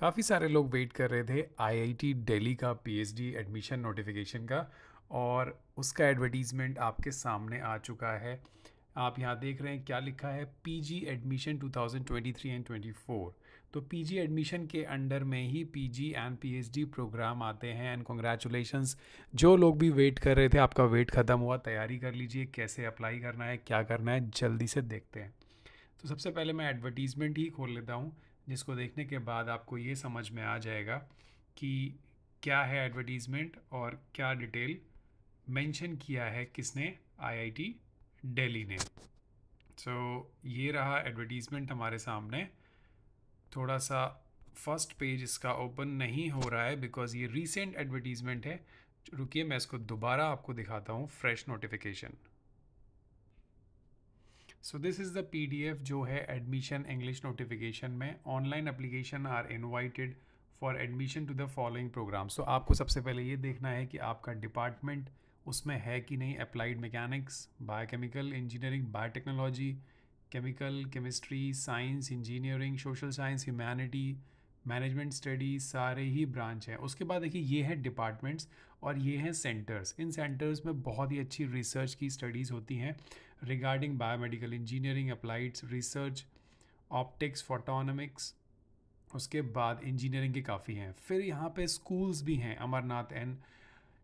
काफ़ी सारे लोग वेट कर रहे थे आईआईटी दिल्ली का पीएचडी एडमिशन नोटिफिकेशन का और उसका एडवर्टीज़मेंट आपके सामने आ चुका है। आप यहाँ देख रहे हैं क्या लिखा है? पीजी एडमिशन 2023 एंड 24 तो पीजी एडमिशन के अंडर में ही पीजी एंड पीएचडी प्रोग्राम आते हैं एंड कॉन्ग्रेचुलेशंस जो लोग भी वेट कर रहे थे, आपका वेट ख़त्म हुआ, तैयारी कर लीजिए, कैसे अप्लाई करना है, क्या करना है, जल्दी से देखते हैं। तो सबसे पहले मैं एडवर्टीज़मेंट ही खोल लेता हूँ। जिसको देखने के बाद आपको ये समझ में आ जाएगा कि क्या है एडवर्टीज़मेंट और क्या डिटेल मेंशन किया है किसने आईआईटी दिल्ली ने। सो so, ये रहा एडवर्टीज़मेंट हमारे सामने। थोड़ा सा फ़र्स्ट पेज इसका ओपन नहीं हो रहा है बिकॉज़ ये रीसेंट एडवर्टीज़मेंट है। रुकिए मैं इसको दोबारा आपको दिखाता हूँ fresh notification so this is the P D F जो है एडमिशन इंग्लिश नोटिफिकेशन में. Online application are invited for admission to the following programme so आपको सबसे पहले ये देखना है कि आपका डिपार्टमेंट उसमें है कि नहीं. Applied mechanics biochemical engineering biotechnology chemical chemistry science engineering social science humanity management studies सारे ही ब्रांच हैं। उसके बाद देखिए, ये है डिपार्टमेंट्स और ये हैं सेंटर्स इन सेंटर्स में बहुत ही अच्छी रिसर्च की स्टडीज़ होती हैं regarding biomedical engineering applied research optics photonics उसके बाद इंजीनियरिंग के काफ़ी हैं। फिर यहाँ पे स्कूल्स भी हैं, Amarnath and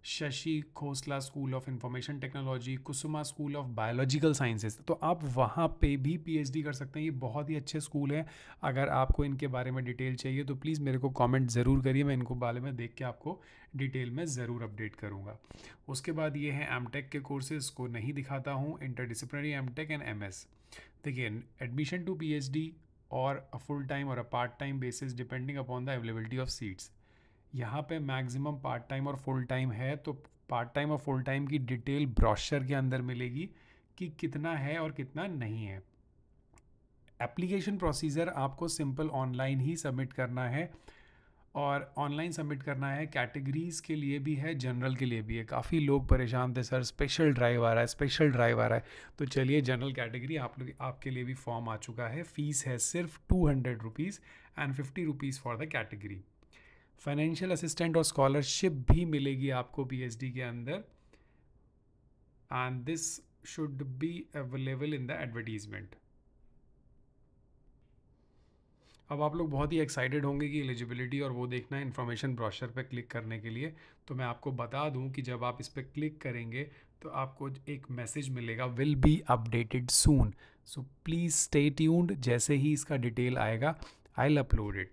Shashi Khosla school of information technology, Kusuma school of biological sciences तो आप वहाँ पे भी पीएचडी कर सकते हैं। ये बहुत ही अच्छे स्कूल हैं। अगर आपको इनके बारे में डिटेल चाहिए तो प्लीज़ मेरे को कमेंट ज़रूर करिए। मैं इनको बारे में देख के आपको डिटेल में ज़रूर अपडेट करूँगा। उसके बाद ये है एम के कोर्सेज़ को नहीं दिखाता हूँ। Inter interdisciplinary M and M देखिए एडमिशन टू पी और अ फुल टाइम और a part time basis depending upon the availability of seats यहाँ पे मैक्सिमम पार्ट टाइम और फुल टाइम है तो पार्ट टाइम और फुल टाइम की डिटेल ब्रॉशर के अंदर मिलेगी कि कितना है और कितना नहीं है। एप्लीकेशन प्रोसीजर आपको सिंपल ऑनलाइन ही सबमिट करना है और ऑनलाइन सबमिट करना है कैटेगरीज़ के लिए भी है जनरल के लिए भी है। काफ़ी लोग परेशान थे, सर स्पेशल ड्राइव आ रहा है स्पेशल ड्राइव आ रहा है। तो चलिए जनरल कैटेगरी आप लोग, आपके लिए भी फॉर्म आ चुका है। फ़ीस है सिर्फ़ two hundred rupees and fifty rupees for the category financial assistant और स्कॉलरशिप भी मिलेगी आपको पीएचडी के अंदर। And this should be available in the advertisement अब आप लोग बहुत ही एक्साइटेड होंगे कि एलिजिबिलिटी और वो देखना है इन्फॉर्मेशन ब्रॉशर पे क्लिक करने के लिए। तो मैं आपको बता दूँ कि जब आप इस पर क्लिक करेंगे तो आपको एक मैसेज मिलेगा will be updated soon so please stay tuned जैसे ही इसका डिटेल आएगा आई अपलोड इट